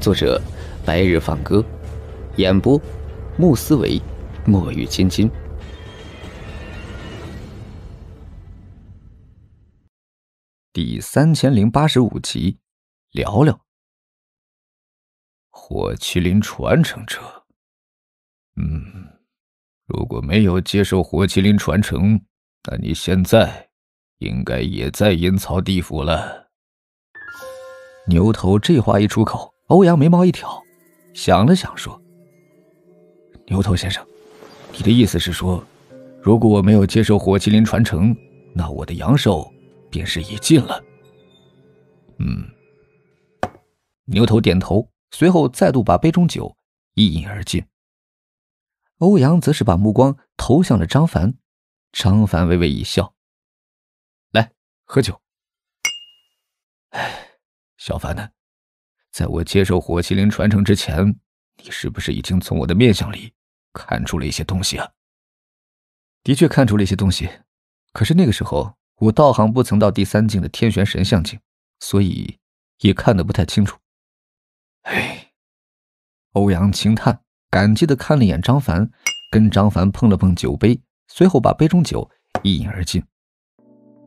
作者：白日放歌，演播：穆思维、墨雨青青。第三千零八十五集，聊聊火麒麟传承者。嗯，如果没有接受火麒麟传承，那你现在应该也在阴曹地府了。牛头这话一出口。欧阳眉毛一挑，想了想说：“牛头先生，你的意思是说，如果我没有接受火麒麟传承，那我的阳寿便是已尽了？”嗯。牛头点头，随后再度把杯中酒一饮而尽。欧阳则是把目光投向了张凡，张凡微微一笑：“来，喝酒。”哎，小凡呢？在我接受火麒麟传承之前，你是不是已经从我的面相里看出了一些东西啊？的确看出了一些东西，可是那个时候我道行不曾到第三境的天玄神相境，所以也看得不太清楚。哎，欧阳轻叹，感激的看了一眼张凡，跟张凡碰了碰酒杯，随后把杯中酒一饮而尽。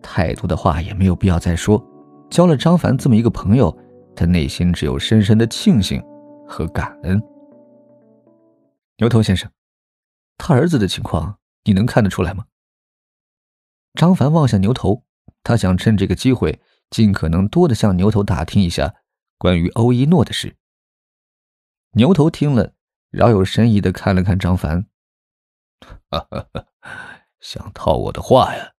太多的话也没有必要再说，交了张凡这么一个朋友。他内心只有深深的庆幸和感恩。牛头先生，他儿子的情况你能看得出来吗？张凡望向牛头，他想趁这个机会尽可能多的向牛头打听一下关于欧一诺的事。牛头听了，饶有深意的看了看张凡，哈哈，想套我的话呀？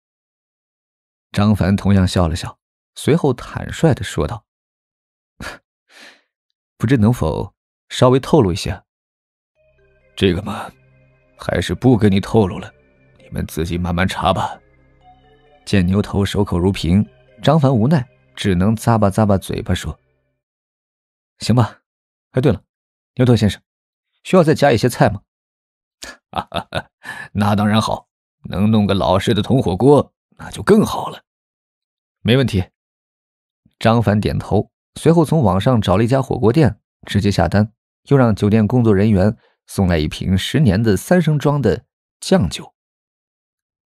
张凡同样笑了笑，随后坦率的说道。不知能否稍微透露一下？这个嘛，还是不跟你透露了，你们自己慢慢查吧。见牛头守口如瓶，张凡无奈，只能咂巴咂巴嘴巴说：“行吧。哎，对了，牛头先生，需要再加一些菜吗？”“ 哈哈哈，那当然好，能弄个老式的铜火锅，那就更好了。”“没问题。”张凡点头。随后从网上找了一家火锅店，直接下单，又让酒店工作人员送来一瓶十年的三升装的酱酒。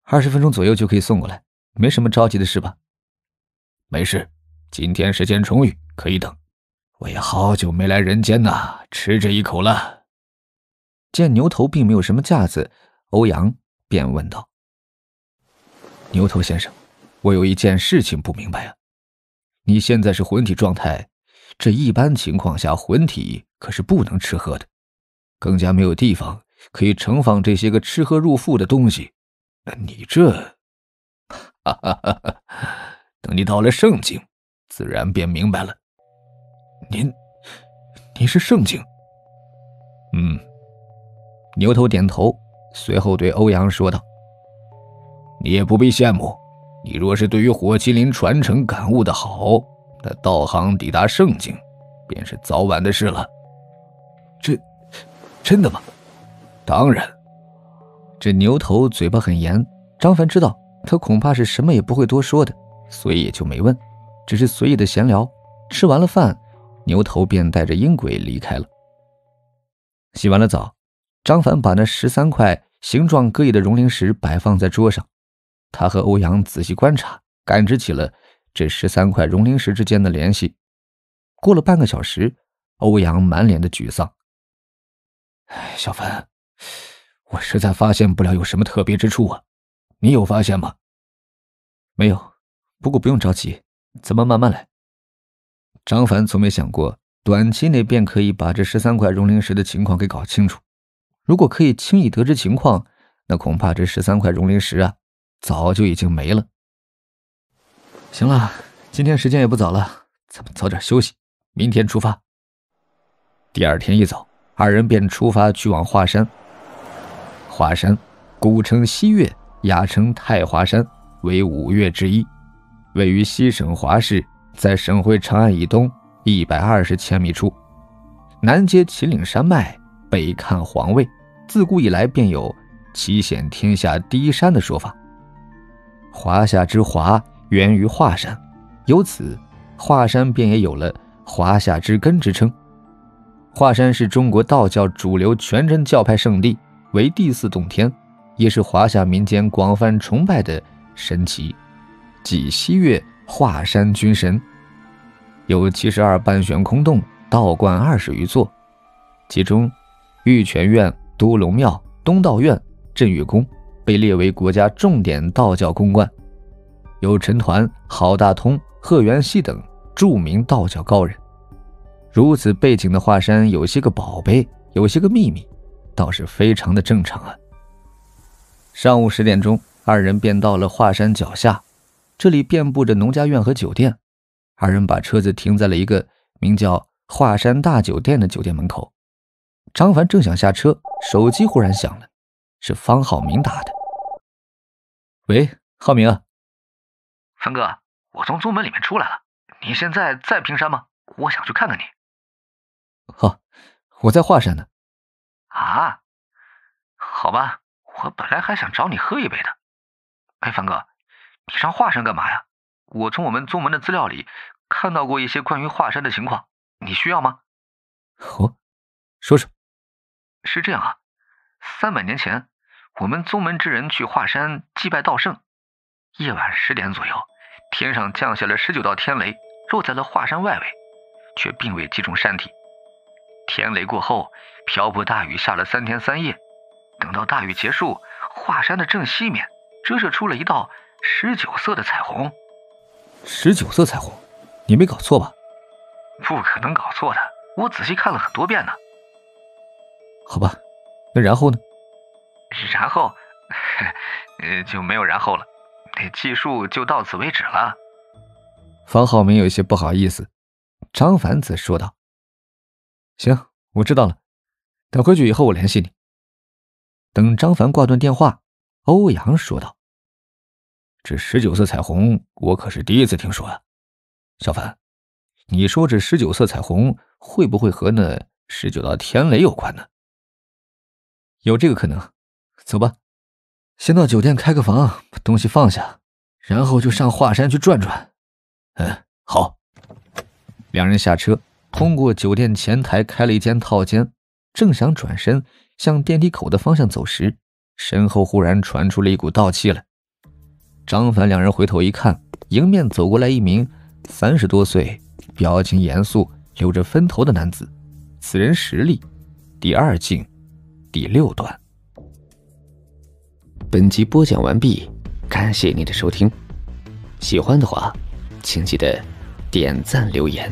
二十分钟左右就可以送过来，没什么着急的事吧？没事，今天时间充裕，可以等。我也好久没来人间呐，吃这一口了。见牛头并没有什么架子，欧阳便问道：“牛头先生，我有一件事情不明白啊。”你现在是魂体状态，这一般情况下魂体可是不能吃喝的，更加没有地方可以盛放这些个吃喝入腹的东西。你这，哈哈哈！等你到了圣境，自然便明白了。您，您是圣境？嗯。牛头点头，随后对欧阳说道：“你也不必羡慕。”你若是对于火麒麟传承感悟的好，那道行抵达圣境，便是早晚的事了。这，真的吗？当然。这牛头嘴巴很严，张凡知道他恐怕是什么也不会多说的，所以也就没问，只是随意的闲聊。吃完了饭，牛头便带着阴鬼离开了。洗完了澡，张凡把那十三块形状各异的融灵石摆放在桌上。他和欧阳仔细观察，感知起了这十三块融灵石之间的联系。过了半个小时，欧阳满脸的沮丧：“，小凡，我实在发现不了有什么特别之处啊，你有发现吗？”“没有，不过不用着急，咱们慢慢来。”张凡从没想过短期内便可以把这十三块融灵石的情况给搞清楚。如果可以轻易得知情况，那恐怕这十三块融灵石啊。早就已经没了。行了，今天时间也不早了，咱们早点休息，明天出发。第二天一早，二人便出发去往华山。华山，古称西岳，雅称太华山，为五岳之一，位于西省华市，在省会长安以东一百二十千米处，南接秦岭山脉，北看黄渭，自古以来便有“奇险天下第一山”的说法。华夏之华源于华山，由此华山便也有了“华夏之根”之称。华山是中国道教主流全真教派圣地，为第四洞天，也是华夏民间广泛崇拜的神奇，即西岳华山君神。有七十二半悬空洞，道观二十余座，其中玉泉院、都龙庙、东道院、镇岳宫被列为国家重点道教宫观，有陈抟、郝大通、贺元熙等著名道教高人。如此背景的华山有些个宝贝，有些个秘密，倒是非常的正常啊。上午十点钟，二人便到了华山脚下，这里遍布着农家院和酒店。二人把车子停在了一个名叫“华山大酒店”的酒店门口。张凡正想下车，手机忽然响了，是方浩明打的。喂，浩明啊，凡哥，我从宗门里面出来了，你现在在平山吗？我想去看看你。好，我在华山呢。啊，好吧，我本来还想找你喝一杯的。哎，凡哥，你上华山干嘛呀？我从我们宗门的资料里看到过一些关于华山的情况，你需要吗？哦，说说。是这样啊，三百年前，我们宗门之人去华山祭拜道圣，夜晚十点左右，天上降下了十九道天雷，落在了华山外围，却并未击中山体。天雷过后，瓢泼大雨下了三天三夜。等到大雨结束，华山的正西面折射出了一道十九色的彩虹。十九色彩虹，你没搞错吧？不可能搞错的，我仔细看了很多遍呢。好吧，那然后呢？然后，呃，就没有然后了。那计数就到此为止了。方浩明有些不好意思。张凡则说道。行，我知道了。等回去以后，我联系你。等张凡挂断电话，欧阳说道：“这十九色彩虹，我可是第一次听说啊。小凡，你说这十九色彩虹会不会和那十九道天雷有关呢？有这个可能。走吧，先到酒店开个房，把东西放下，然后就上华山去转转。嗯，好。两人下车。通过酒店前台开了一间套间，正想转身向电梯口的方向走时，身后忽然传出了一股倒气来。张凡两人回头一看，迎面走过来一名三十多岁、表情严肃、留着分头的男子。此人实力第二境第六段。本集播讲完毕，感谢您的收听。喜欢的话，请记得点赞留言。